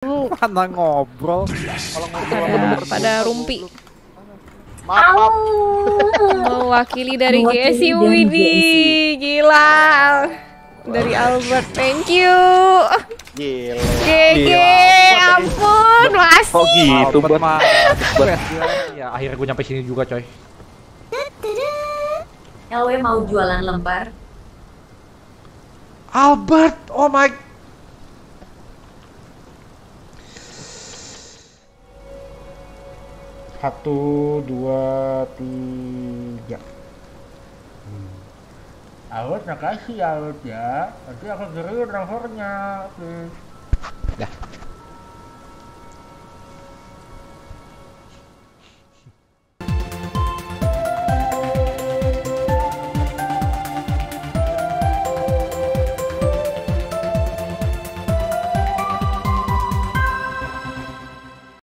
Mana ngobrol? Kalau ngobrol Pada, rumpi. Maaf, maaf. Mewakili dari GSI Widi. Gila. Dari Albert, thank you. Gila. GG, ampun, Kok makasih. gitu buat mah Ya akhirnya gue nyampe sini juga coy. LW mau jualan lembar. Albert, oh my. satu dua tiga. Hmm. Awas awet kasih awas ya. Nanti aku kirim nomornya. Dah. ya